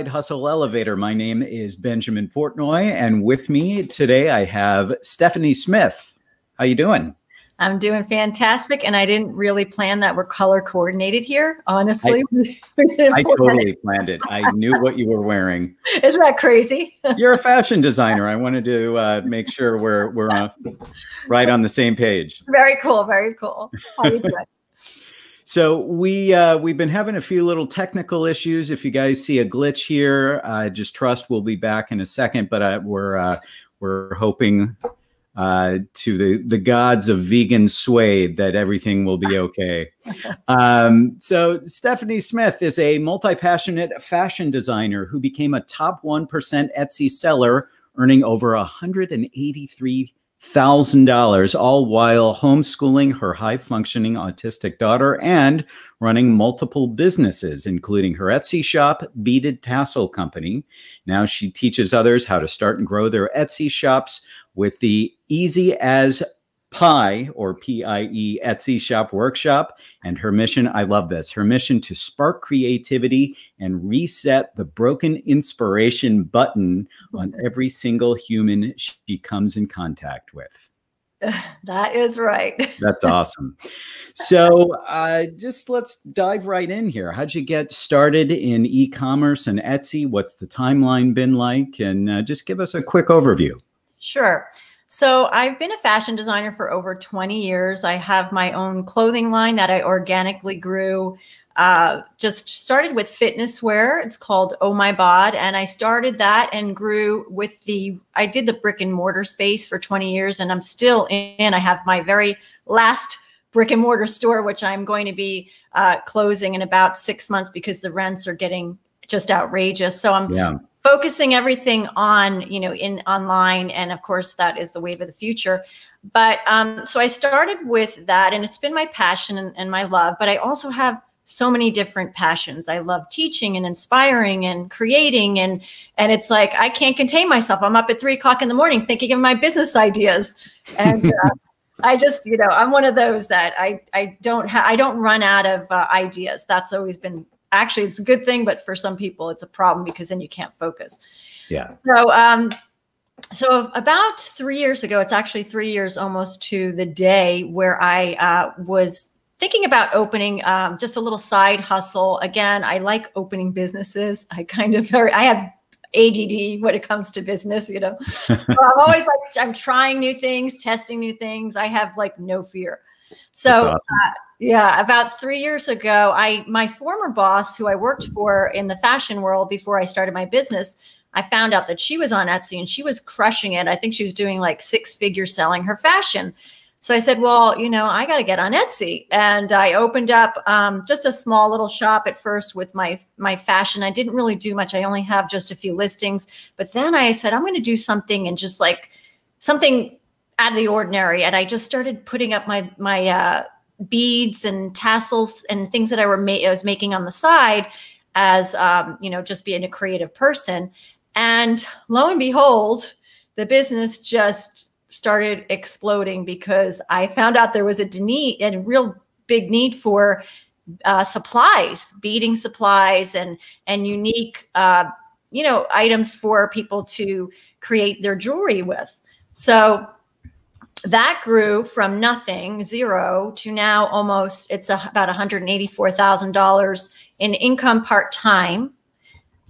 Hustle Elevator. My name is Benjamin Portnoy, and with me today I have Stephanie Smith. How you doing? I'm doing fantastic, and I didn't really plan that we're color coordinated here. Honestly, I, I totally planned it. I knew what you were wearing. Isn't that crazy? You're a fashion designer. I wanted to uh, make sure we're we're uh, right on the same page. Very cool. Very cool. How you doing? So we uh, we've been having a few little technical issues. If you guys see a glitch here, uh, just trust we'll be back in a second. But uh, we're uh, we're hoping uh, to the the gods of vegan suede that everything will be okay. um, so Stephanie Smith is a multi passionate fashion designer who became a top one percent Etsy seller, earning over hundred and eighty three $1,000, all while homeschooling her high functioning autistic daughter and running multiple businesses, including her Etsy shop, Beaded Tassel Company. Now she teaches others how to start and grow their Etsy shops with the Easy as Pie or PIE Etsy Shop Workshop. And her mission, I love this, her mission to spark creativity and reset the broken inspiration button on every single human she comes in contact with. That is right. That's awesome. So, uh, just let's dive right in here. How'd you get started in e commerce and Etsy? What's the timeline been like? And uh, just give us a quick overview. Sure. So I've been a fashion designer for over 20 years. I have my own clothing line that I organically grew. Uh, just started with fitness wear. It's called Oh My Bod. And I started that and grew with the, I did the brick and mortar space for 20 years and I'm still in. I have my very last brick and mortar store, which I'm going to be uh, closing in about six months because the rents are getting just outrageous. So I'm yeah focusing everything on you know in online and of course that is the wave of the future. But um, so i started with that and it's been my passion and, and, my love but i also have so many different passions. I love teaching and inspiring and creating and and it's like i can't contain myself. I'm up at three o'clock in the morning thinking of my business ideas. And uh, I just, you know, I'm one of those that I I don't have I don't run out of uh, ideas. That's always been actually it's a good thing, but for some people it's a problem because then you can't focus. Yeah. So um so about three years ago, it's actually three years almost to the day where I uh, was thinking about opening um, just a little side hustle. Again, I like opening businesses. I kind of very, I have ADD when it comes to business, you know. so I'm always like, I'm trying new things, testing new things. I have like no fear. So, awesome. uh, yeah, about three years ago, I my former boss, who I worked for in the fashion world before I started my business, I found out that she was on Etsy and she was crushing it. I think she was doing like six figures selling her fashion. So I said, well, you know, I got to get on Etsy, and I opened up um, just a small little shop at first with my my fashion. I didn't really do much. I only have just a few listings, but then I said I'm going to do something and just like something out of the ordinary, and I just started putting up my my uh, beads and tassels and things that I were ma- I was making on the side as um, you know just being a creative person. And lo and behold, the business just started exploding because I found out there was a need, a real big need for uh, supplies, beading supplies, and and unique uh, you know items for people to create their jewelry with. So that grew from nothing, zero, to now almost it's a, about $184,000 in income part time.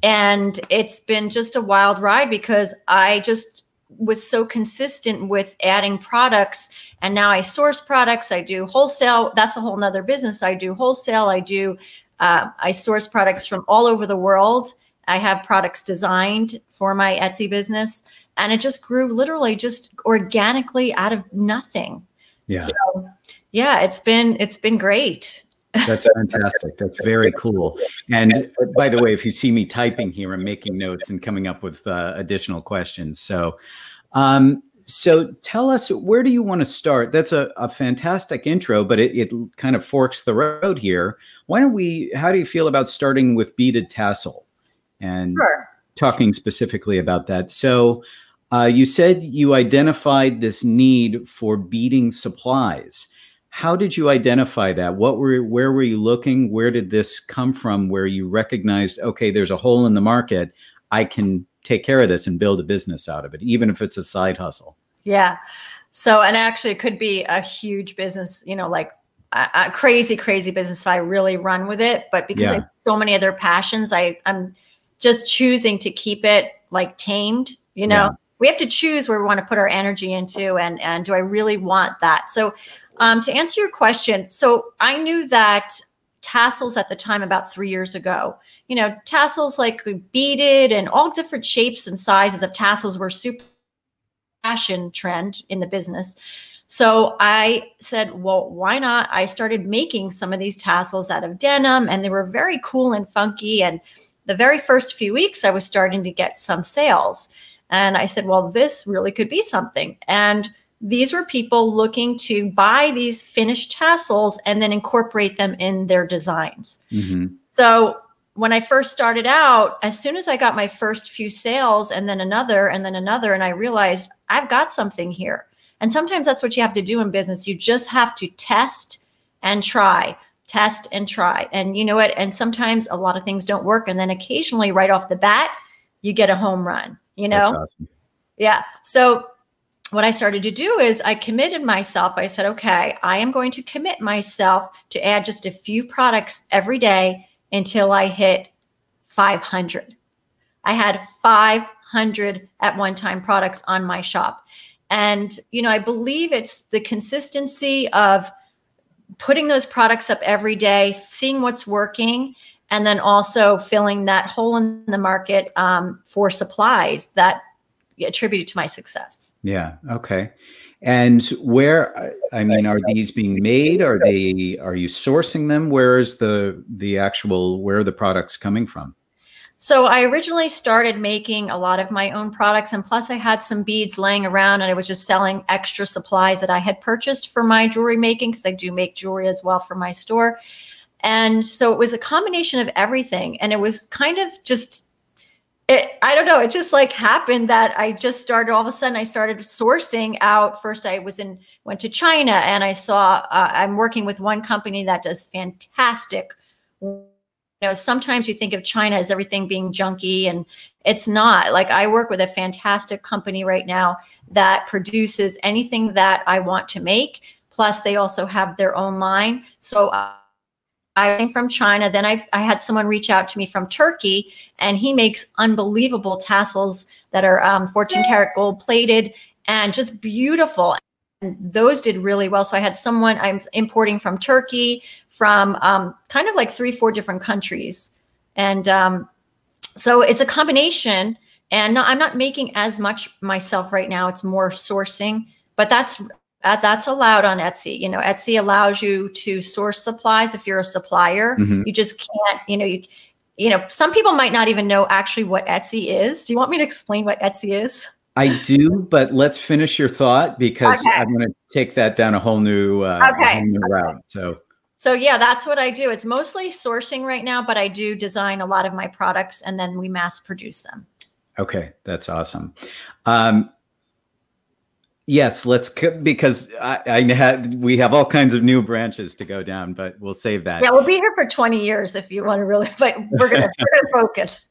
And it's been just a wild ride because I just was so consistent with adding products. And now I source products, I do wholesale. That's a whole nother business. I do wholesale, I do, uh, I source products from all over the world. I have products designed for my Etsy business and it just grew literally just organically out of nothing. Yeah. So, yeah, it's been it's been great. That's fantastic. That's very cool. And by the way, if you see me typing here, I'm making notes and coming up with uh, additional questions. So, um, so tell us where do you want to start? That's a, a fantastic intro, but it, it kind of forks the road here. Why don't we? How do you feel about starting with beaded tassel and sure. talking specifically about that? So, uh, you said you identified this need for beading supplies. how did you identify that? What were where were you looking? Where did this come from? Where you recognized, okay, there's a hole in the market. I can take care of this and build a business out of it, even if it's a side hustle. Yeah. So, and actually, it could be a huge business. You know, like a, a crazy, crazy business if I really run with it. But because yeah. I have so many other passions, I I'm just choosing to keep it like tamed. You know. Yeah we have to choose where we want to put our energy into and and do i really want that so um, to answer your question, so I knew that tassels at the time about three years ago. You know, tassels like beaded and all different shapes and sizes of tassels were super fashion trend in the business. So I said, well, why not? I started making some of these tassels out of denim and they were very cool and funky. And the very first few weeks, I was starting to get some sales. And I said, well, this really could be something. And these were people looking to buy these finished tassels and then incorporate them in their designs. Mm-hmm. So when I first started out, as soon as I got my first few sales and then another and then another, and I realized I've got something here. And sometimes that's what you have to do in business. You just have to test and try, test and try. And you know what? And sometimes a lot of things don't work. And then occasionally, right off the bat, you get a home run, you know? Awesome. Yeah. So what I started to do is I committed myself. I said, okay, I am going to commit myself to add just a few products every day until I hit 500. I had 500 at one time products on my shop. And, you know, I believe it's the consistency of putting those products up every day, seeing what's working, and then also filling that hole in the market um, for supplies that attributed to my success. Yeah. Okay. And where I mean, are these being made? Are they? Are you sourcing them? Where is the the actual? Where are the products coming from? So I originally started making a lot of my own products, and plus I had some beads laying around, and I was just selling extra supplies that I had purchased for my jewelry making because I do make jewelry as well for my store. And so it was a combination of everything, and it was kind of just it, I don't know. It just like happened that I just started all of a sudden I started sourcing out. First, I was in, went to China and I saw, uh, I'm working with one company that does fantastic. Know, sometimes you think of China as everything being junky and it's not. Like I work with a fantastic company right now that produces anything that I want to make. Plus, they also have their own line. So, I came from China. Then I, I had someone reach out to me from Turkey, and he makes unbelievable tassels that are um, 14 karat gold plated and just beautiful. And those did really well. So I had someone I'm importing from Turkey, from um, kind of like three, four different countries. And um, so it's a combination. And no, I'm not making as much myself right now. It's more sourcing, but that's uh, that's allowed on Etsy. You know, Etsy allows you to source supplies if you're a supplier. Mm-hmm. You just can't, you know, you you know, some people might not even know actually what Etsy is. Do you want me to explain what Etsy is? I do, but let's finish your thought because okay. I'm going to take that down a whole new, uh, okay. Whole new okay. route. So, so yeah, that's what I do. It's mostly sourcing right now, but I do design a lot of my products and then we mass produce them. Okay, that's awesome. Um, Yes, let's because I, I had we have all kinds of new branches to go down, but we'll save that. Yeah, we'll be here for 20 years if you want to really, but we're gonna, we're gonna focus.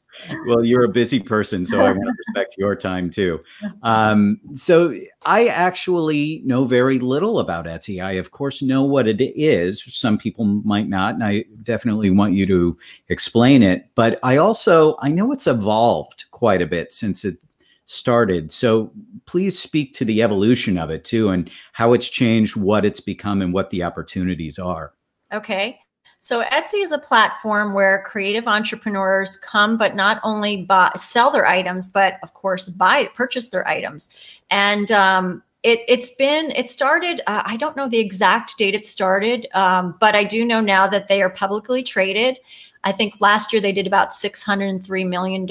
Well, you're a busy person, so I want to respect your time too. Um, so I actually know very little about Etsy. I, of course, know what it is. Some people might not, and I definitely want you to explain it. But I also I know it's evolved quite a bit since it started. So please speak to the evolution of it too and how it's changed, what it's become, and what the opportunities are. Okay. So Etsy is a platform where creative entrepreneurs come, but not only buy, sell their items, but of course buy, purchase their items. And um, it, has been, it started, uh, I don't know the exact date it started, um, but I do know now that they are publicly traded. I think last year they did about $603 million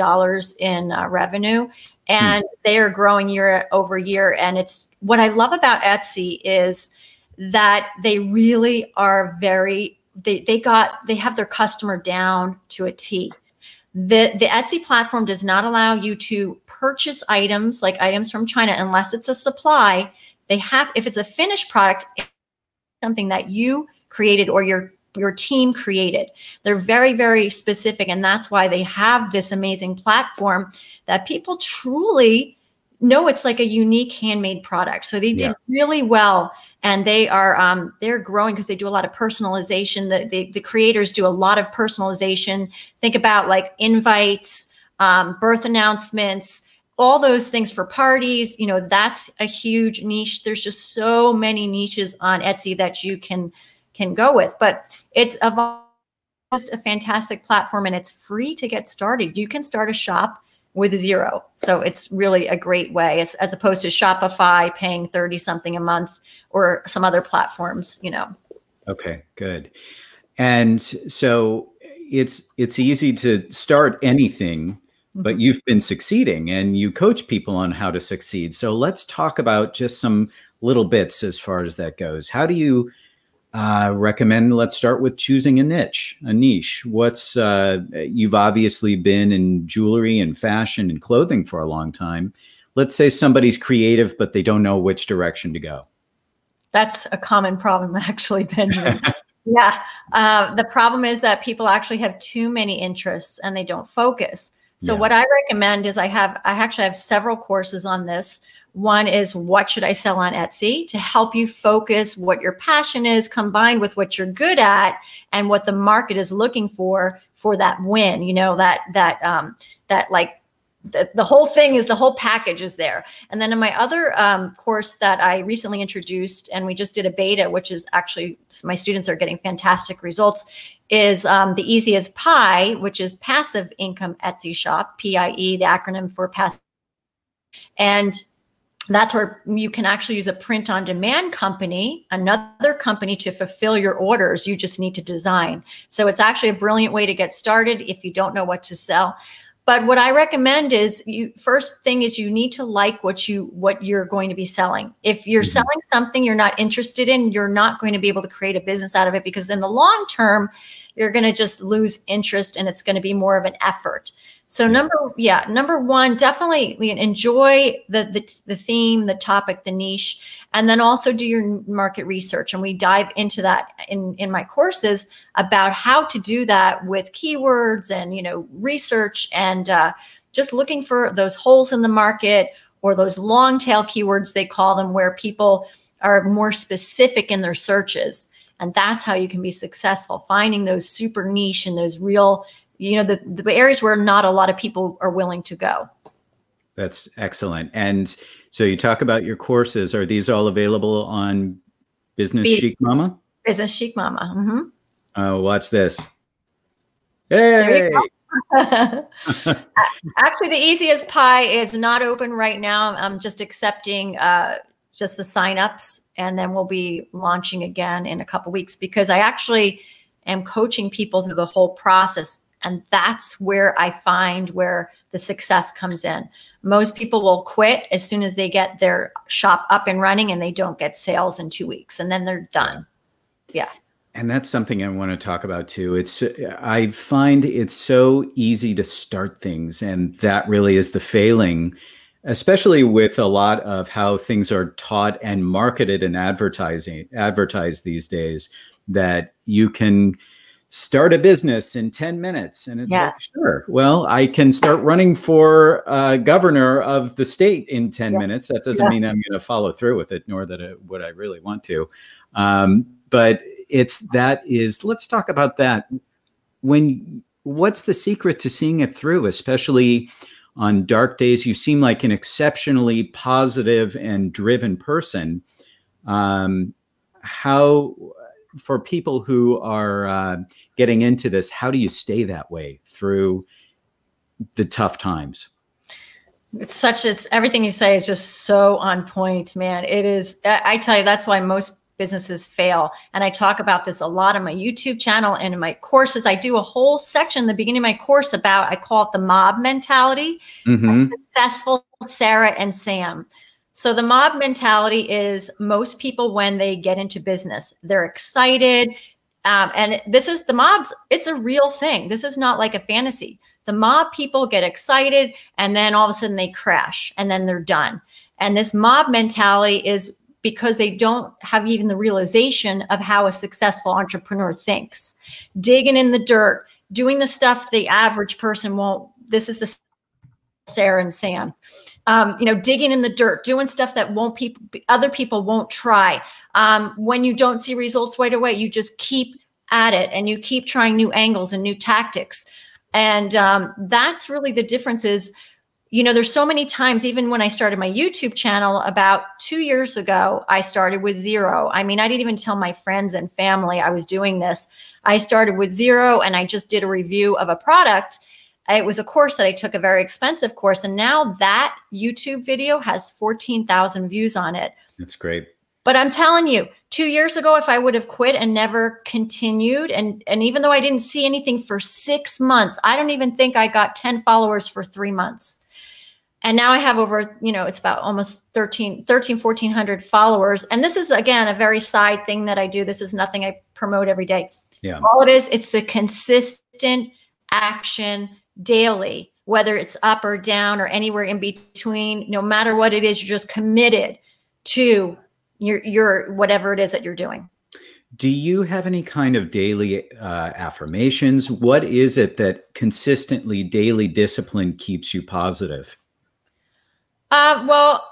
in uh, revenue. Hmm. and they are growing year over year. And it's what I love about Etsy is that they really are very they they got they have their customer down to a T. The the Etsy platform does not allow you to purchase items like items from China unless it's a supply. They have if it's a finished product, something that you created or your your team created. They're very, very specific. And that's why they have this amazing platform that people truly know it's like a unique handmade product. So they did yeah. really well and they are um, they're growing because they do a lot of personalization. The, the, the creators do a lot of personalization. Think about like invites, um, birth announcements, all those things for parties. You know, that's a huge niche. There's just so many niches on Etsy that you can can go with. But it's a just a fantastic platform and it's free to get started. You can start a shop with zero. So it's really a great way as, as opposed to Shopify paying 30 something a month or some other platforms, you know. Okay, good. And so it's it's easy to start anything, but mm-hmm. you've been succeeding and you coach people on how to succeed. So let's talk about just some little bits as far as that goes. How do you uh, recommend let's start with choosing a niche a niche. What's uh, you've obviously been in jewelry and fashion and clothing for a long time. Let's say somebody's creative but they don't know which direction to go. That's a common problem actually benjamin. Yeah uh, the problem is that people actually have too many interests and they don't focus. So yeah. what I recommend is I have I actually have several courses on this. One is what should I sell on Etsy to help you focus what your passion is combined with what you're good at and what the market is looking for for that win, you know, that that um that like the, the whole thing is the whole package is there. And then in my other um, course that I recently introduced, and we just did a beta, which is actually my students are getting fantastic results, is um, the easy as pie, which is passive income Etsy shop, PIE, the acronym for passive. And that's where you can actually use a print on demand company, another company to fulfill your orders. You just need to design. So it's actually a brilliant way to get started if you don't know what to sell. But what I recommend is you first thing is you need to like what you what you're going to be selling. If you're mm-hmm. selling something you're not interested in, you're not going to be able to create a business out of it because in the long term, you're going to just lose interest and it's going to be more of an effort. So number, yeah, number one, definitely enjoy the, the the theme, the topic, the niche, and then also do your market research. And we dive into that in in my courses about how to do that with keywords and you know research and uh, just looking for those holes in the market or those long tail keywords they call them, where people are more specific in their searches. And that's how you can be successful, finding those super niche and those real you know the the areas where not a lot of people are willing to go. That's excellent. And so you talk about your courses. Are these all available on business Be- chic mama? Business chic mama. Mm-hmm. uh, watch this. Hey! Actually the easy as pie is not open right now. I'm just accepting uh, just the signups and then we'll be launching again in a couple weeks because i actually am coaching people through the whole process and that's where I find where the success comes in. Most people will quit as soon as they get their shop up and running and they don't get sales in two weeks and then they're done. Yeah. And that's something I want to talk about too. It's I find it's so easy to start things and that really is the failing especially with a lot of how things are taught and marketed and advertising advertised these days that you can start a business in 10 minutes. And it's yeah. like sure. Well i can start running for uh, governor of the state in 10 yeah. minutes. That doesn't yeah. mean i'm going to follow through with it nor that it, would i really want to. Um, but it's that is let's talk about that. When what's the secret to seeing it through especially on dark days? You seem like an exceptionally positive and driven person. Um, how for people who are uh, getting into this, how do you stay that way through the tough times? It's such it's everything you say is just so on point, man. It is. I tell you, that's why most businesses fail. And I talk about this a lot on my YouTube channel and in my courses. I do a whole section in the beginning of my course about I call it the mob mentality. Mm-hmm. Successful Sarah and Sam. So the mob mentality is most people when they get into business, they're excited. Um, and this is the mobs, it's a real thing. This is not like a fantasy. The mob people get excited and then all of a sudden they crash and then they're done. And this mob mentality is because they don't have even the realization of how a successful entrepreneur thinks. Digging in the dirt, doing the stuff the average person won't. This is the Sarah and Sam. Um, you know, digging in the dirt, doing stuff that won't people other people won't try. Um, when you don't see results right away, you just keep at it and you keep trying new angles and new tactics. And um, that's really the difference is you know, there's so many times, even when I started my YouTube channel about two years ago, I started with zero. I mean, I didn't even tell my friends and family I was doing this. I started with zero and I just did a review of a product. It was a course that I took, a very expensive course. And now that YouTube video has 14,000 views on it. That's great. But I'm telling you, two years ago, if I would have quit and never continued, and, and even though I didn't see anything for six months, I don't even think I got 10 followers for three months and now i have over you know it's about almost 13 13 1400 followers and this is again a very side thing that i do this is nothing i promote every day yeah all it is it's the consistent action daily whether it's up or down or anywhere in between no matter what it is you're just committed to your your whatever it is that you're doing do you have any kind of daily uh, affirmations what is it that consistently daily discipline keeps you positive uh, well,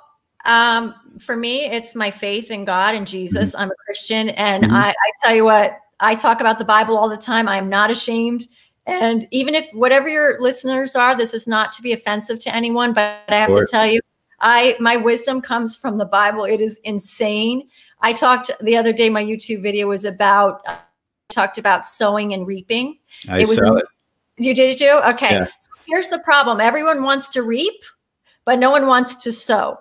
um, for me, it's my faith in God and Jesus. Mm-hmm. I'm a Christian, and mm-hmm. I, I tell you what, I talk about the Bible all the time. I'm not ashamed. And even if whatever your listeners are, this is not to be offensive to anyone, but I have to tell you, I my wisdom comes from the Bible. It is insane. I talked the other day. My YouTube video was about uh, talked about sowing and reaping. I it was, saw it. You did it too. Okay. Yeah. So here's the problem. Everyone wants to reap, but no one wants to sow.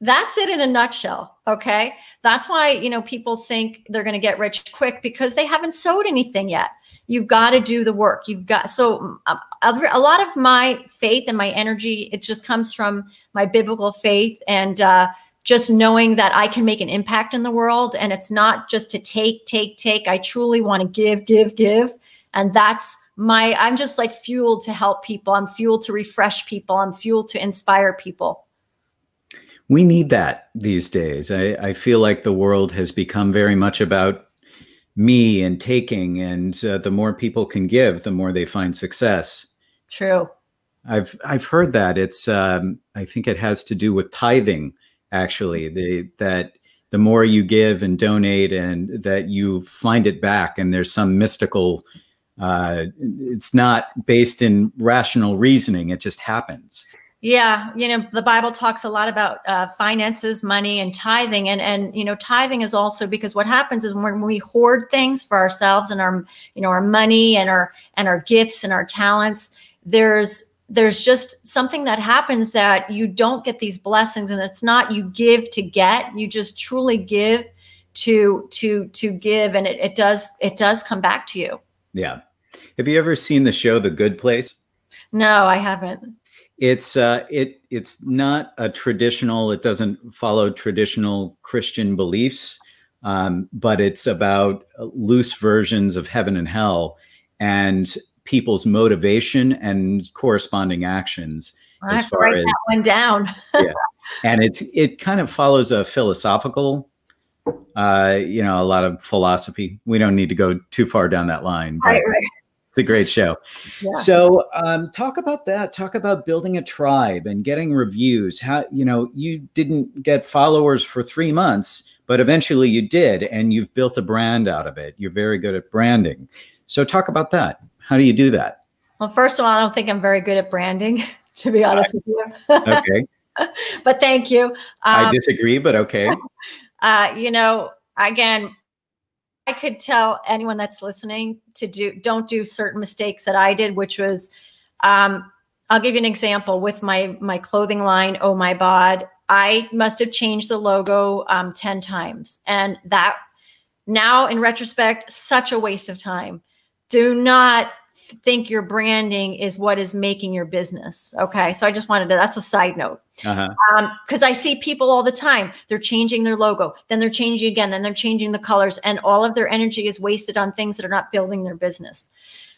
That's it in a nutshell. Okay. That's why, you know, people think they're going to get rich quick because they haven't sowed anything yet. You've got to do the work. You've got, so um, a lot of my faith and my energy, it just comes from my biblical faith and, uh, just knowing that I can make an impact in the world and it's not just to take, take, take. I truly want to give, give, give. And that's my i'm just like fueled to help people i'm fueled to refresh people i'm fueled to inspire people we need that these days i, I feel like the world has become very much about me and taking and uh, the more people can give the more they find success. True. I've i've heard that it's um, i think it has to do with tithing actually the that the more you give and donate and that you find it back and there's some mystical uh, it's not based in rational reasoning it just happens yeah you know the bible talks a lot about uh, finances money and tithing and and you know tithing is also because what happens is when we hoard things for ourselves and our you know our money and our and our gifts and our talents there's there's just something that happens that you don't get these blessings and it's not you give to get you just truly give to to to give and it, it does it does come back to you yeah have you ever seen the show The Good Place? No, I haven't. It's uh, it it's not a traditional. It doesn't follow traditional Christian beliefs, um, but it's about loose versions of heaven and hell and people's motivation and corresponding actions. I as far as that one down. yeah, and it's it kind of follows a philosophical uh, you know, a lot of philosophy. We don't need to go too far down that line. Right, right. It's a great show. Yeah. So, um, talk about that. Talk about building a tribe and getting reviews. How you know you didn't get followers for three months, but eventually you did, and you've built a brand out of it. You're very good at branding. So, talk about that. How do you do that? Well, first of all, I don't think I'm very good at branding, to be honest with you. okay. but thank you. Um, I disagree, but okay. Uh, you know, again, I could tell anyone that's listening to do don't do certain mistakes that I did, which was um, I'll give you an example with my my clothing line, Oh My Bod. I must have changed the logo um, 10 times. And that now in retrospect, such a waste of time. Do not think your branding is what is making your business. Okay. So I just wanted to, that's a side note. Uh-huh. Um, I see people all the time, they're changing their logo, then they're changing again, then they're changing the colors and all of their energy is wasted on things that are not building their business.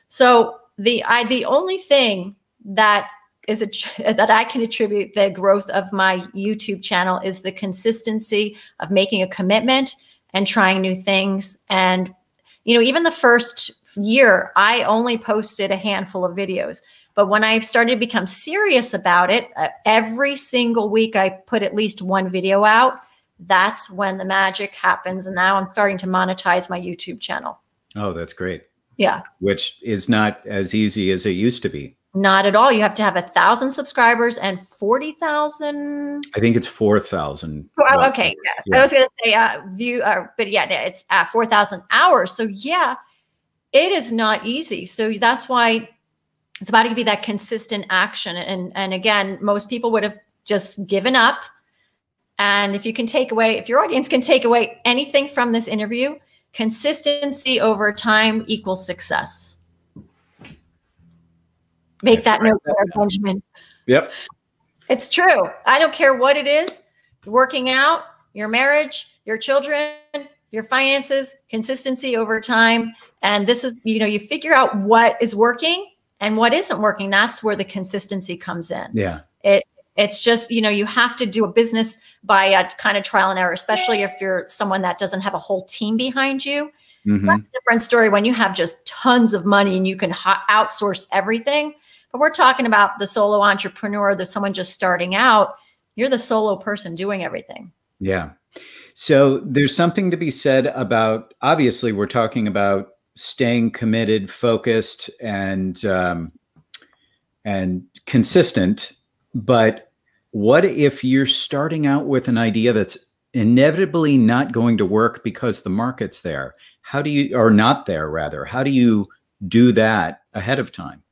So the, I, the only thing that is a, that I can attribute the growth of my YouTube channel is the consistency of making a commitment and trying new things. And, you know, even the first year, I only posted a handful of videos. But when I started to become serious about it, uh, every single week I put at least one video out. That's when the magic happens. And now I'm starting to monetize my YouTube channel. Oh, that's great. Yeah. Which is not as easy as it used to be. Not at all. You have to have a thousand subscribers and 40,000. I think it's 4,000. Oh, okay. Yeah. yeah. I was going to say uh, view, uh, but yeah, it's uh, 4,000 hours. So yeah, it is not easy. So that's why it's about to be that consistent action. And, and again, most people would have just given up. And if you can take away, if your audience can take away anything from this interview, consistency over time equals success. Make that note there, Benjamin. Yep. It's true. I don't care what it is working out, your marriage, your children, your finances, consistency over time. And this is, you know, you figure out what is working and what isn't working. That's where the consistency comes in. Yeah. It it's just, you know, you have to do a business by a kind of trial and error, especially if you're someone that doesn't have a whole team behind you. Mm-hmm. That's a different story when you have just tons of money and you can ha- outsource everything. But we're talking about the solo entrepreneur, the someone just starting out. You're the solo person doing everything. Yeah. So there's something to be said about obviously we're talking about staying committed, focused, and um, and consistent. But what if you're starting out with an idea that's inevitably not going to work because the market's there? How do you, or not there rather? How do you do that ahead of time?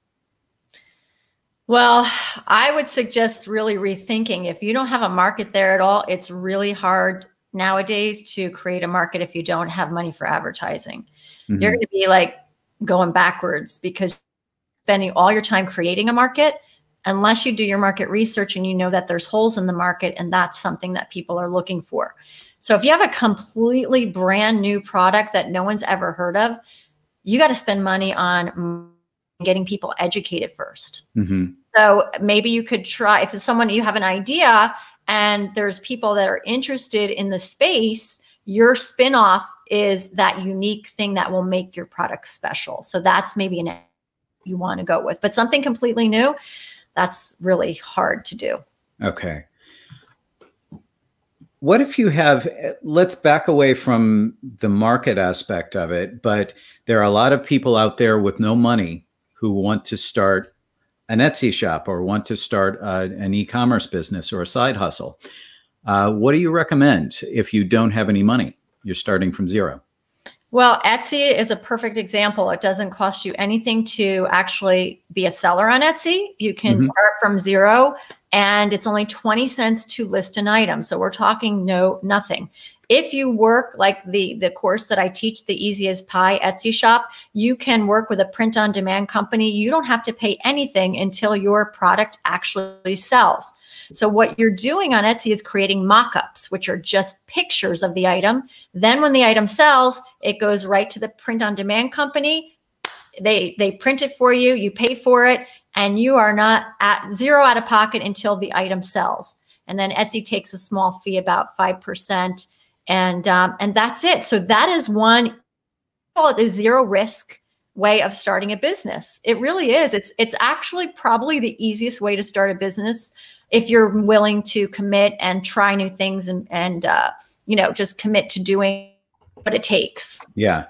Well, I would suggest really rethinking. If you don't have a market there at all, it's really hard nowadays to create a market if you don't have money for advertising. Mm-hmm. You're going to be like going backwards because spending all your time creating a market unless you do your market research and you know that there's holes in the market and that's something that people are looking for. So if you have a completely brand new product that no one's ever heard of, you got to spend money on getting people educated 1st mm-hmm. So maybe you could try if it's someone you have an idea and there's people that are interested in the space, your spinoff is that unique thing that will make your product special. So that's maybe an you want to go with, but something completely new, that's really hard to do. Okay. What if you have, let's back away from the market aspect of it, but there are a lot of people out there with no money who want to start an Etsy shop or want to start uh, an e-commerce business or a side hustle. Uh, what do you recommend if you don't have any money? You're starting from zero. Well, Etsy is a perfect example. It doesn't cost you anything to actually be a seller on Etsy. You can mm-hmm. start from zero and it's only 20 cents to list an item. So we're talking no nothing if you work like the the course that i teach the easy as pie etsy shop you can work with a print on demand company. You don't have to pay anything until your product actually sells. So what you're doing on etsy is creating mock-ups which are just pictures of the item. Then when the item sells it goes right to the print on demand company. They they print it for you you pay for it and you are not at zero out of pocket until the item sells. And then etsy takes a small fee about 5% and um, and that's it. So that is one call it the zero risk way of starting a business. It really is. It's it's actually probably the easiest way to start a business if you're willing to commit and try new things and and uh, you know just commit to doing what it takes. Yeah.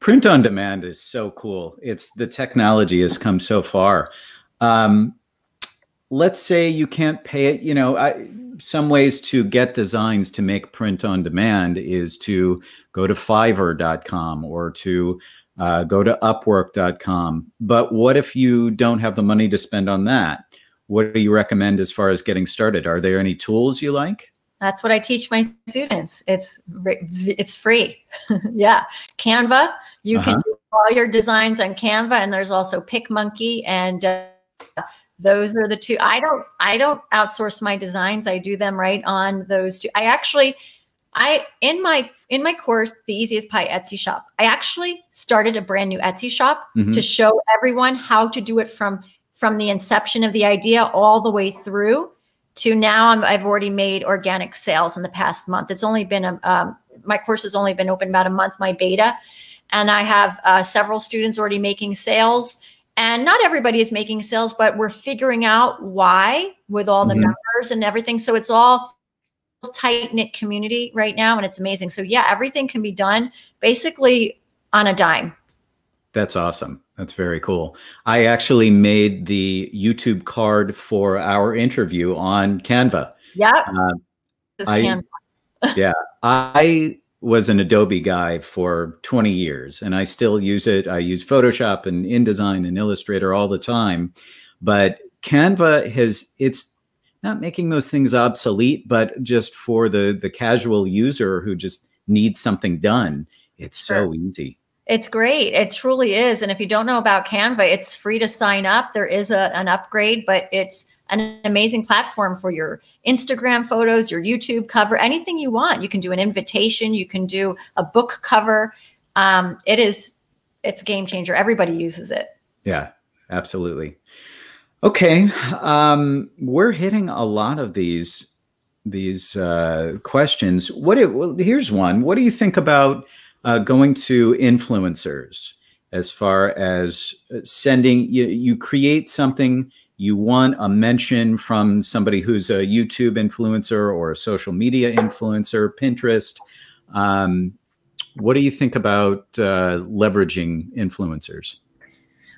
Print on demand is so cool. It's the technology has come so far. Um, let's say you can't pay it, you know, I, some ways to get designs to make print on demand is to go to fiverr.com or to uh, go to upwork.com. But what if you don't have the money to spend on that? What do you recommend as far as getting started? Are there any tools you like? That's what I teach my students. It's it's free. yeah, Canva. You uh-huh. can do all your designs on Canva, and there's also PicMonkey and uh, those are the two i don't i don't outsource my designs i do them right on those two i actually i in my in my course the easy as pie etsy shop i actually started a brand new etsy shop mm-hmm. to show everyone how to do it from from the inception of the idea all the way through to now i have already made organic sales in the past month. It's only been a, um, my course has only been open about a month, my beta, and I have uh, several students already making sales. And not everybody is making sales, but we're figuring out why with all the mm-hmm. members and everything. So it's all tight knit community right now, and it's amazing. So yeah, everything can be done basically on a dime. That's awesome. That's very cool. I actually made the YouTube card for our interview on Canva. Yeah. Uh, I, Canva. yeah. I was an Adobe guy for 20 years and I still use it. I use Photoshop and InDesign and Illustrator all the time. But Canva has, it's not making those things obsolete, but just for the, the casual user who just needs something done, it's sure. so easy. It's great. It truly is. And if you don't know about Canva, it's free to sign up. There is a, an upgrade, but it's an amazing platform for your Instagram photos, your YouTube cover, anything you want. You can do an invitation, you can do a book cover. Um, it is, it's a game changer. Everybody uses it. Yeah, absolutely. Okay, um, we're hitting a lot of these these uh, questions. What? It, well, here's one. What do you think about? uh, going to influencers as far as uh, sending you, you create something you want a mention from somebody who's a youtube influencer or a social media influencer pinterest um, what do you think about uh, leveraging influencers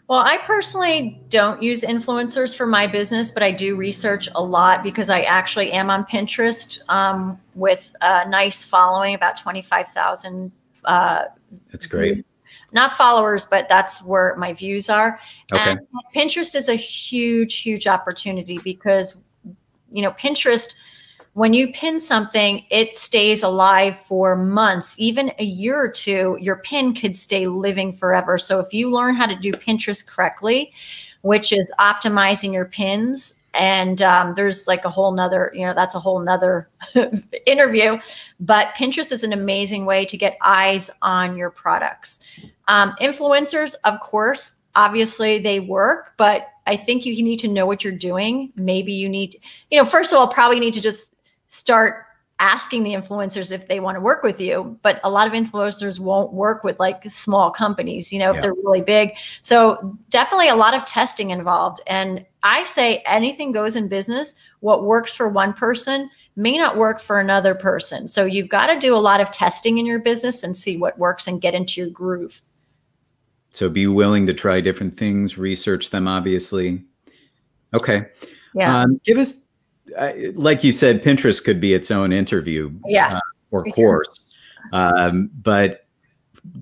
well, I personally don't use influencers for my business, but I do research a lot because I actually am on Pinterest um, with a nice following, about 25,000 uh, that's great. Not followers, but that's where my views are. Okay. And Pinterest is a huge, huge opportunity because, you know, Pinterest, when you pin something, it stays alive for months, even a year or two. Your pin could stay living forever. So if you learn how to do Pinterest correctly, which is optimizing your pins and um, there's like a whole nother you know that's a whole nother interview. But pinterest is an amazing way to get eyes on your products. Um, influencers of course obviously they work but i think you need to know what you're doing. Maybe you need you know first of all probably need to just start asking the influencers if they want to work with you but a lot of influencers won't work with like small companies you know if they're really big. So definitely a lot of testing involved and i say anything goes in business what works for one person may not work for another person. So you've got to do a lot of testing in your business and see what works and get into your groove. So be willing to try different things research them obviously. Okay. Yeah. Um, give us like you said, Pinterest could be its own interview yeah. Uh, or course. Um, but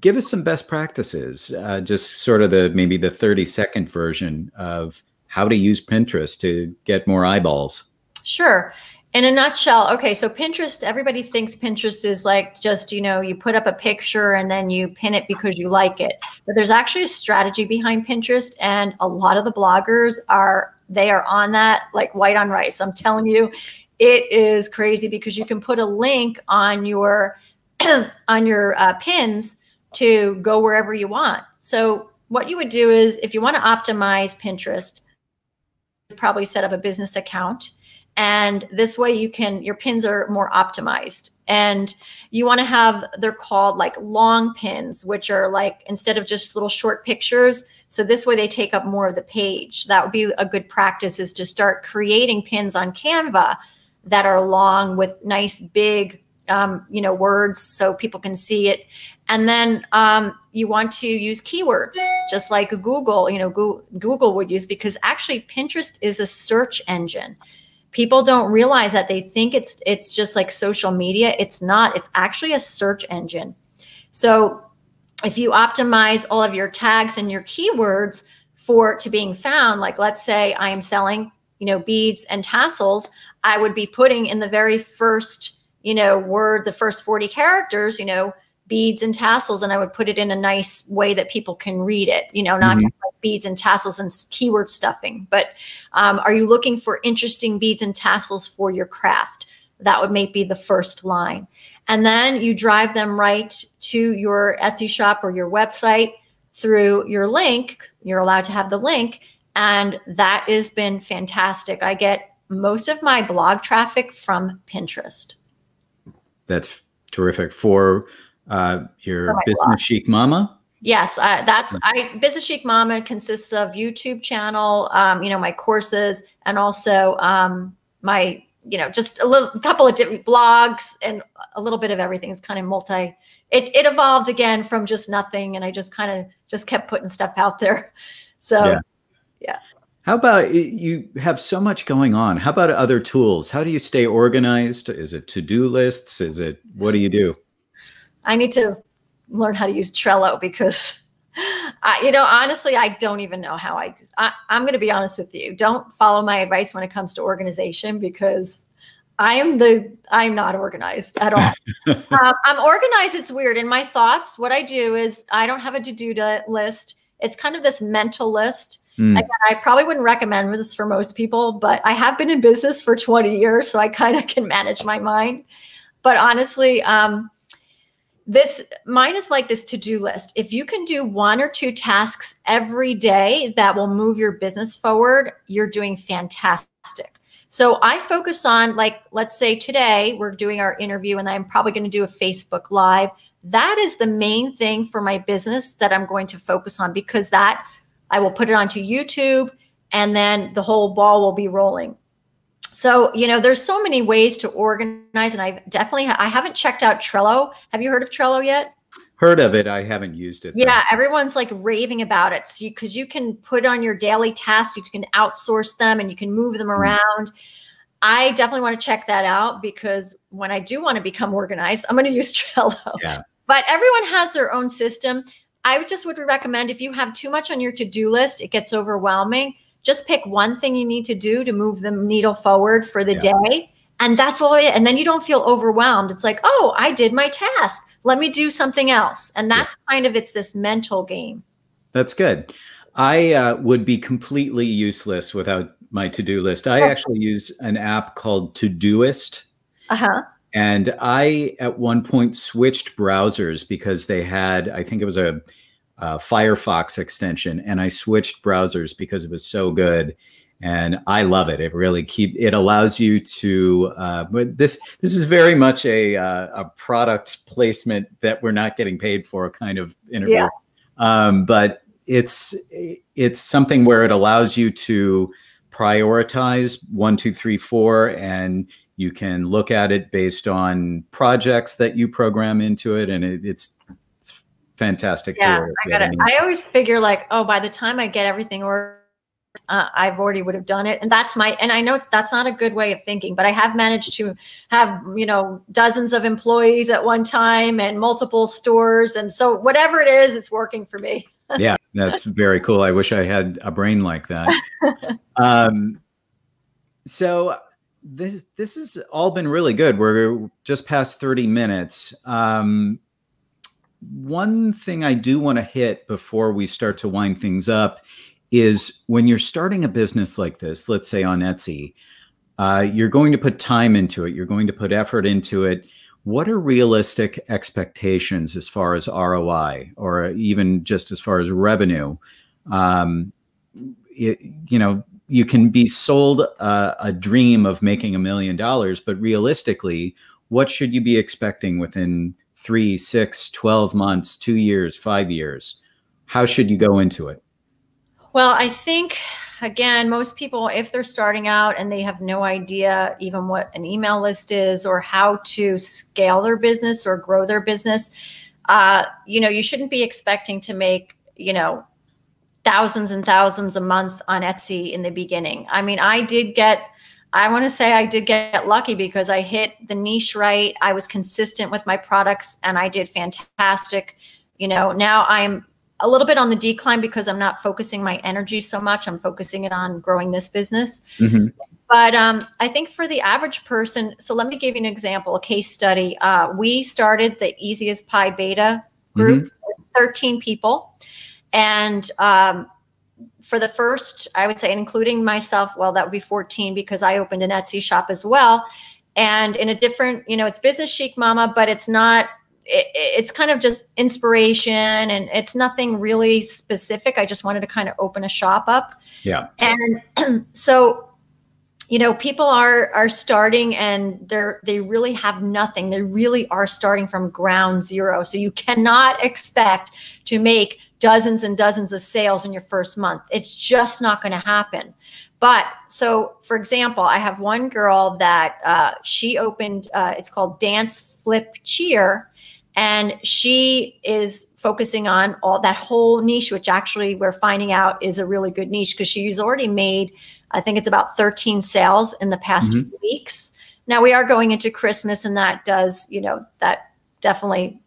give us some best practices, uh, just sort of the maybe the 30 second version of how to use Pinterest to get more eyeballs. Sure. In a nutshell, okay, so Pinterest, everybody thinks Pinterest is like just, you know, you put up a picture and then you pin it because you like it. But there's actually a strategy behind Pinterest, and a lot of the bloggers are they are on that like white on rice. I'm telling you, it is crazy because you can put a link on your on your uh, pins to go wherever you want. So what you would do is if you want to optimize Pinterest, probably set up a business account and this way you can your pins are more optimized. And you want to have they're called like long pins which are like instead of just little short pictures so this way they take up more of the page. That would be a good practice is to start creating pins on canva that are long with nice big um, you know words so people can see it. And then um, you want to use keywords just like google you know google would use because actually pinterest is a search engine people don't realize that they think it's it's just like social media. It's not. It's actually a search engine. So if you optimize all of your tags and your keywords for to being found like let's say i am selling you know beads and tassels i would be putting in the very first you know word the first 40 characters you know beads and tassels and I would put it in a nice way that people can read it, you know, not mm-hmm. just like beads and tassels and keyword stuffing, but um, are you looking for interesting beads and tassels for your craft? That would make be the first line. And then you drive them right to your Etsy shop or your website through your link. You're allowed to have the link And that has been fantastic. I get most of my blog traffic from Pinterest. That's terrific for uh, your business blog. chic mama. Yes, uh, that's I. Business Chic Mama consists of YouTube channel, um, you know, my courses, and also um, my, you know, just a little couple of different blogs and a little bit of everything. It's kind of multi. It it evolved again from just nothing, and I just kind of just kept putting stuff out there. So, yeah. yeah. How about you have so much going on? How about other tools? How do you stay organized? Is it to do lists? Is it what do you do? I need to learn how to use Trello because I, you know, honestly, I don't even know how I, I I'm going to be honest with you. Don't follow my advice when it comes to organization because I am the I'm not organized at all. um, I'm organized. It's weird. In my thoughts, what I do is I don't have a to-do list. It's kind of this mental list. Mm. Again, I probably wouldn't recommend this for most people, but I have been in business for 20 years, so I kind of can manage my mind. But honestly, um, this mine is like this to-do list. If you can do one or two tasks every day that will move your business forward you're doing fantastic. So i focus on like let's say today we're doing our interview and i'm probably going to do a facebook live. That is the main thing for my business that i'm going to focus on because that i will put it onto youtube and then the whole ball will be rolling so, you know, there's so many ways to organize and I definitely I haven't checked out Trello. Have you heard of Trello yet? Heard of it, I haven't used it. Though. Yeah, everyone's like raving about it. So cuz you, can put on your daily tasks, you can outsource them and you can move them mm. around. I definitely want to check that out because when I do want to become organized, I'm going to use Trello. Yeah. But everyone has their own system. I would just would recommend if you have too much on your to-do list, it gets overwhelming just pick one thing you need to do to move the needle forward for the yeah. day. And that's all it, and then you don't feel overwhelmed. It's like, oh, I did my task. Let me do something else. And that's yeah. kind of it's this mental game. That's good. I uh, would be completely useless without my to-do list. I oh. actually use an app called Todoist. Uh-huh. And I at one point switched browsers because they had, I think it was a uh, Firefox extension, and I switched browsers because it was so good, and I love it. It really keep it allows you to. Uh, but this this is very much a uh, a product placement that we're not getting paid for kind of interview, yeah. um, but it's it's something where it allows you to prioritize one, two, three, four, and you can look at it based on projects that you program into it, and it, it's fantastic yeah, tool. I got it. I always figure like, oh, by the time I get everything or uh, I've already would have done it. And that's my, and I know it's, that's not a good way of thinking, but I have managed to have, you know, dozens of employees at one time and multiple stores. And so whatever it is, it's working for me. yeah, that's very cool. I wish I had a brain like that. um, so this, this has all been really good. We're just past 30 minutes. Um, one thing I do want to hit before we start to wind things up is when you're starting a business like this, let's say on Etsy, uh, you're going to put time into it, you're going to put effort into it. What are realistic expectations as far as ROI or even just as far as revenue? Um, it, you know, you can be sold a, a dream of making a million dollars, but realistically, what should you be expecting within three, six, 12 months, two years, five years? How should you go into it? Well, I think, again, most people, if they're starting out and they have no idea even what an email list is or how to scale their business or grow their business, uh, you know, you shouldn't be expecting to make, you know, thousands and thousands a month on Etsy in the beginning. I mean, I did get I want to say I did get lucky because I hit the niche right. I was consistent with my products and I did fantastic. You know, now I'm a little bit on the decline because I'm not focusing my energy so much. I'm focusing it on growing this business. Mm-hmm. But um, I think for the average person, so let me give you an example, a case study. Uh, we started the Easy as Pie beta group, mm-hmm. 13 people. And um, for the first, I would say, including myself, well, that would be 14 because I opened an Etsy shop as well. And in a different, you know, it's business chic mama, but it's not it, it's kind of just inspiration and it's nothing really specific. I just wanted to kind of open a shop up. Yeah. And so you know people are are starting and they're they really have nothing they really are starting from ground zero so you cannot expect to make dozens and dozens of sales in your first month it's just not going to happen but so for example i have one girl that uh, she opened uh, it's called dance flip cheer and she is focusing on all that whole niche which actually we're finding out is a really good niche because she's already made I think it's about 13 sales in the past mm-hmm. few weeks. Now we are going into Christmas, and that does, you know, that definitely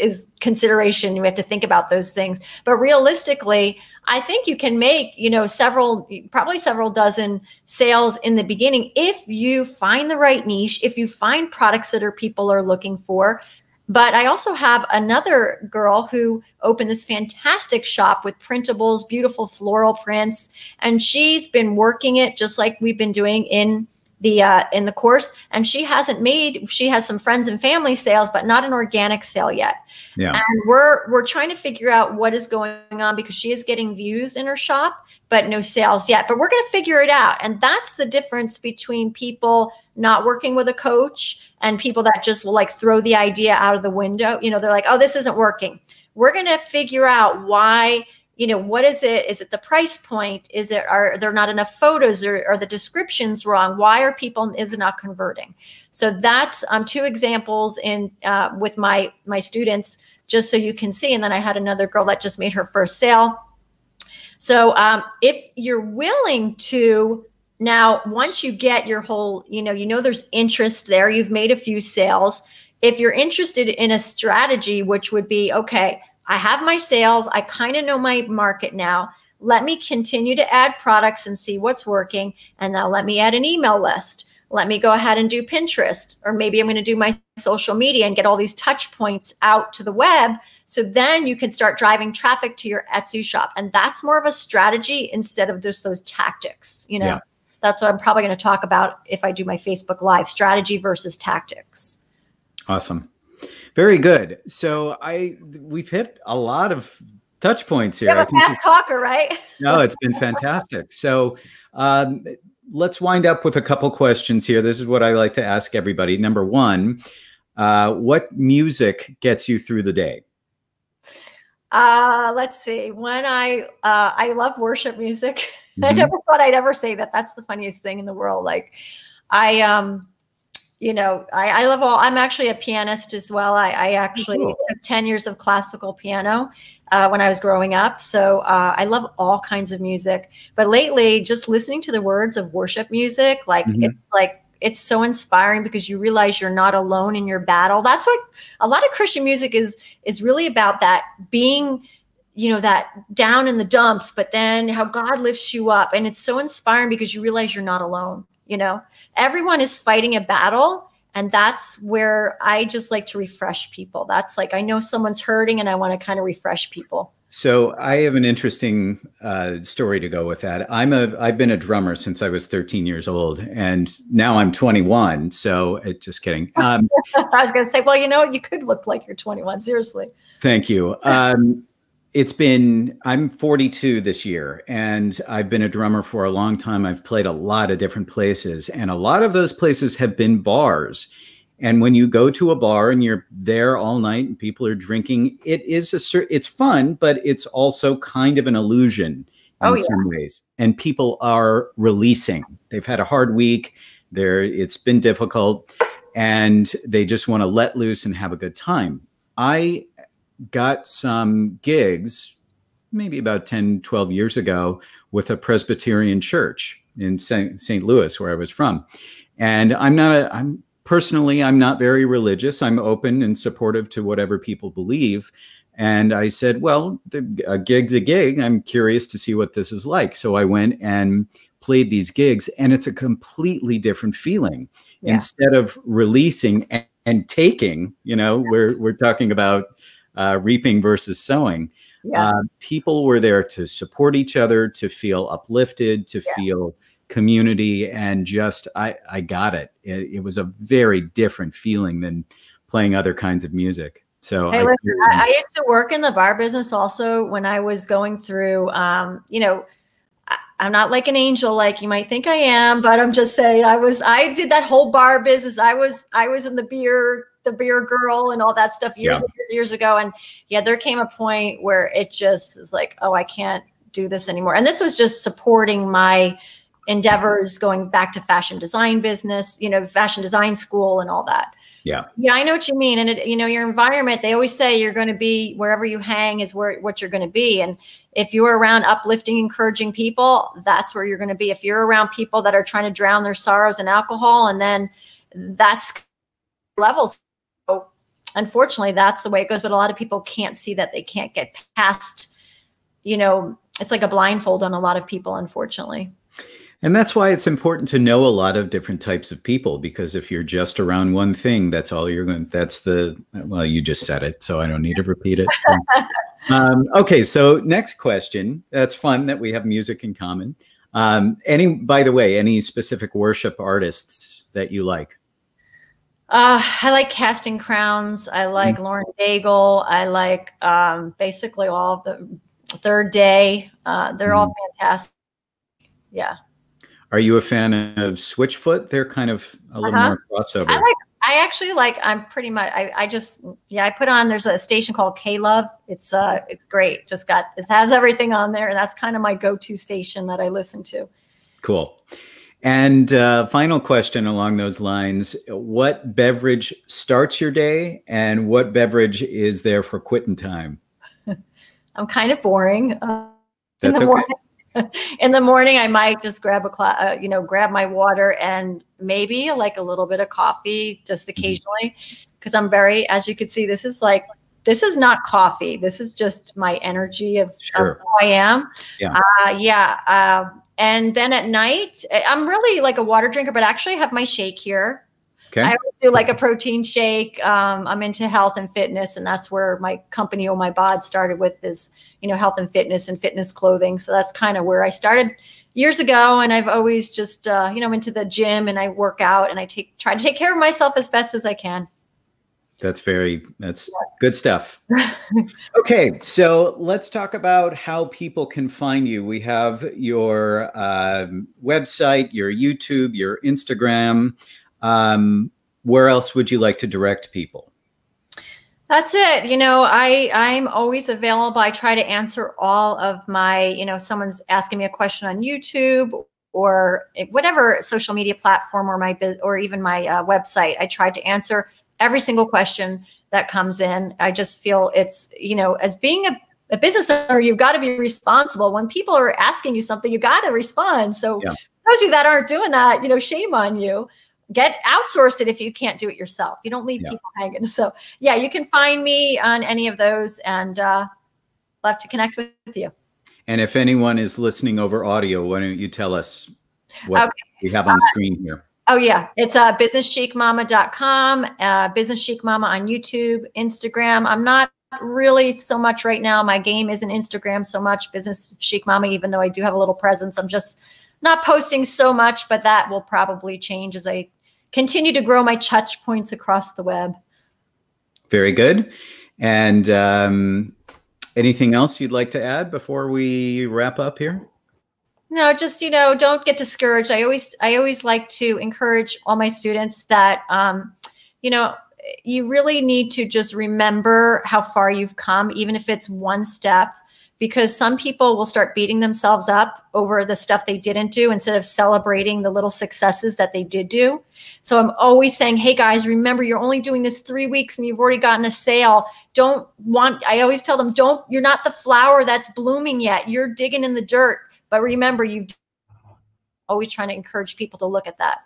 is consideration. We have to think about those things. But realistically, I think you can make, you know, several, probably several dozen sales in the beginning if you find the right niche, if you find products that are people are looking for, but I also have another girl who opened this fantastic shop with printables, beautiful floral prints, and she's been working it just like we've been doing in the uh, in the course. And she hasn't made she has some friends and family sales but not an organic sale yet. Yeah. and we're we're trying to figure out what is going on because she is getting views in her shop but no sales yet. But we're going to figure it out. And that's the difference between people not working with a coach and people that just will like throw the idea out of the window. You know they're like oh this isn't working. We're going to figure out why you know what is it is it the price point? Is it are there not enough photos or are the descriptions wrong? Why are people is it not converting? So that's um, two examples in uh, with my my students just so you can see. And then i had another girl that just made her first sale. So um, if you're willing to now once you get your whole you know you know there's interest there you've made a few sales. If you're interested in a strategy which would be okay I have my sales. I kind of know my market now. Let me continue to add products and see what's working. And now let me add an email list. Let me go ahead and do Pinterest, or maybe I'm going to do my social media and get all these touch points out to the web. So then you can start driving traffic to your Etsy shop. And that's more of a strategy instead of just those tactics. You know, yeah. that's what I'm probably going to talk about if I do my Facebook Live strategy versus tactics. Awesome. Very good. So I we've hit a lot of touch points here. You have a fast talker, right? no, it's been fantastic. So um, let's wind up with a couple questions here. This is what I like to ask everybody. Number one, uh, what music gets you through the day? Uh, let's see. When I uh, I love worship music. Mm-hmm. I never thought I'd ever say that. That's the funniest thing in the world. Like, I um you know, I, I love all. I'm actually a pianist as well. I, I actually cool. took ten years of classical piano uh, when I was growing up. So uh, I love all kinds of music. But lately, just listening to the words of worship music, like mm-hmm. it's like it's so inspiring because you realize you're not alone in your battle. That's what a lot of Christian music is is really about. That being you know that down in the dumps but then how god lifts you up and it's so inspiring because you realize you're not alone you know? Everyone is fighting a battle and that's where i just like to refresh people. That's like i know someone's hurting and i want to kind of refresh people. So i have an interesting uh, story to go with that. I'm a i've been a drummer since i was 13 years old and now i'm 21 so it just kidding. Um, i was going to say well you know you could look like you're 21 seriously. Thank you. Um, it's been i'm 42 this year and i've been a drummer for a long time. I've played a lot of different places and a lot of those places have been bars. And when you go to a bar and you're there all night and people are drinking it is a it's fun but it's also kind of an illusion in oh, yeah. some ways. And people are releasing. They've had a hard week. There it's been difficult and they just want to let loose and have a good time. I got some gigs maybe about 10, 12 years ago with a Presbyterian church in St. Louis, where I was from. And I'm not a, I'm personally, I'm not very religious. I'm open and supportive to whatever people believe. And I said, well, the, a gig's a gig. I'm curious to see what this is like. So I went and played these gigs, and it's a completely different feeling. Yeah. Instead of releasing and, and taking, you know, we're, we're talking about uh, reaping versus sowing. Yeah. Uh, people were there to support each other, to feel uplifted, to yeah. feel community, and just I I got it. it. It was a very different feeling than playing other kinds of music. So hey, I, listen, I, I, used to work in the bar business also when I was going through, um, you know, I, I'm not like an angel like you might think I am, but I'm just saying I was I did that whole bar business. I was I was in the beer the beer girl and all that stuff years yeah. years, ago. And yeah, there came a point where it just is like, oh, I can't do this anymore. And this was just supporting my endeavors going back to fashion design business, you know, fashion design school and all that. Yeah. So, yeah, I know what you mean. And it, you know, your environment, they always say you're going to be wherever you hang is where what you're going to be. And if you're around uplifting, encouraging people, that's where you're going to be. If you're around people that are trying to drown their sorrows in alcohol, and then that's levels. Unfortunately, that's the way it goes. But a lot of people can't see that they can't get past, you know, it's like a blindfold on a lot of people, unfortunately. And that's why it's important to know a lot of different types of people because if you're just around one thing, that's all you're going. That's the well, you just said it, so I don't need to repeat it. So, um, okay, so next question. That's fun that we have music in common. Um, any, by the way, any specific worship artists that you like? Uh, I like Casting Crowns. I like mm-hmm. Lauren Daigle. I like um, basically all of the Third Day. Uh, they're mm-hmm. all fantastic. Yeah. Are you a fan of Switchfoot? They're kind of a little uh-huh. more crossover. I like. I actually like. I'm pretty much. I, I just yeah. I put on. There's a station called K Love. It's uh. It's great. Just got. It has everything on there, and that's kind of my go-to station that I listen to. Cool. And uh, final question along those lines: What beverage starts your day, and what beverage is there for quitting time? I'm kind of boring. Uh, That's in the okay. morning, in the morning i might just grab a uh, you know grab my water and maybe like a little bit of coffee just mm-hmm. occasionally because i'm very as you can see this is like this is not coffee this is just my energy of, sure. of who i am yeah uh, yeah uh, and then at night eh, i'm really like a water drinker but actually I have my shake here Okay. I do like a protein shake. Um, I'm into health and fitness, and that's where my company, Oh My Bod, started with is you know health and fitness and fitness clothing. So that's kind of where I started years ago, and I've always just uh, you know into the gym and I work out and I take try to take care of myself as best as I can. That's very that's good stuff. okay, so let's talk about how people can find you. We have your um, website, your YouTube, your Instagram. Um, where else would you like to direct people? That's it. You know, I I'm always available. I try to answer all of my, you know, someone's asking me a question on YouTube or whatever social media platform or my or even my uh, website. I try to answer every single question that comes in. I just feel it's, you know, as being a, a business owner, you've got to be responsible. When people are asking you something, you got to respond. So yeah. those of you that aren't doing that, you know, shame on you get outsourced it if you can't do it yourself. You don't leave yeah. people hanging. So yeah, you can find me on any of those and uh, love to connect with you. And if anyone is listening over audio, why don't you tell us what okay. we have on uh, screen here? Oh yeah, it's uh, businesschicmama.com, uh, Business Chic Mama on YouTube, Instagram. I'm not really so much right now. My game isn't Instagram so much, Business Chic Mama, even though I do have a little presence. I'm just not posting so much, but that will probably change as I continue to grow my touch points across the web. Very good. And um, anything else you'd like to add before we wrap up here? No, just you know, don't get discouraged. I always, I always like to encourage all my students that, um, you know, you really need to just remember how far you've come, even if it's one step because some people will start beating themselves up over the stuff they didn't do instead of celebrating the little successes that they did do. So I'm always saying, hey guys, remember you're only doing this three weeks and you've already gotten a sale. Don't want, I always tell them, don't, you're not the flower that's blooming yet. You're digging in the dirt. But remember, you always trying to encourage people to look at that.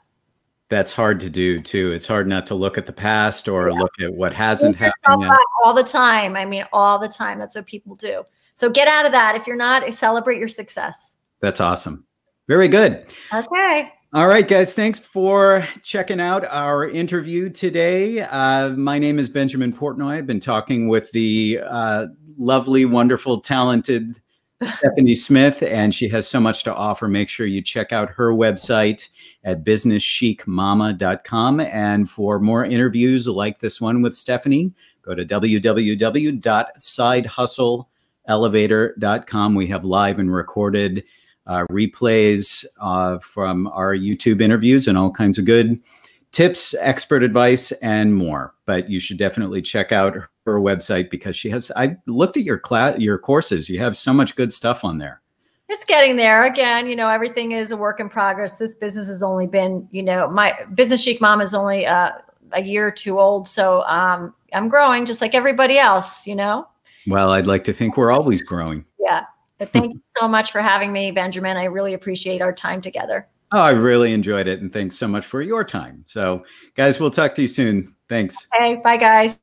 That's hard to do too. It's hard not to look at the past or yeah. look at what hasn't happened. All the time. I mean, all the time. That's what people do. So get out of that. If you're not, celebrate your success. That's awesome. Very good. Okay. All right, guys. Thanks for checking out our interview today. Uh, my name is Benjamin Portnoy. I've been talking with the uh, lovely, wonderful, talented Stephanie Smith, and she has so much to offer. Make sure you check out her website at businesschicmama.com. And for more interviews like this one with Stephanie, go to www.sidehustleelevator.com. We have live and recorded uh, replays uh, from our YouTube interviews and all kinds of good tips, expert advice, and more. But you should definitely check out her website because she has. I looked at your class, your courses. You have so much good stuff on there. It's getting there. Again, you know, everything is a work in progress. This business has only been, you know, my business chic mom is only uh, a year or two old, so um, I'm growing just like everybody else. You know. Well, I'd like to think we're always growing. Yeah. But thank you so much for having me, Benjamin. I really appreciate our time together. Oh, I really enjoyed it. And thanks so much for your time. So, guys, we'll talk to you soon. Thanks. Okay. Bye, guys.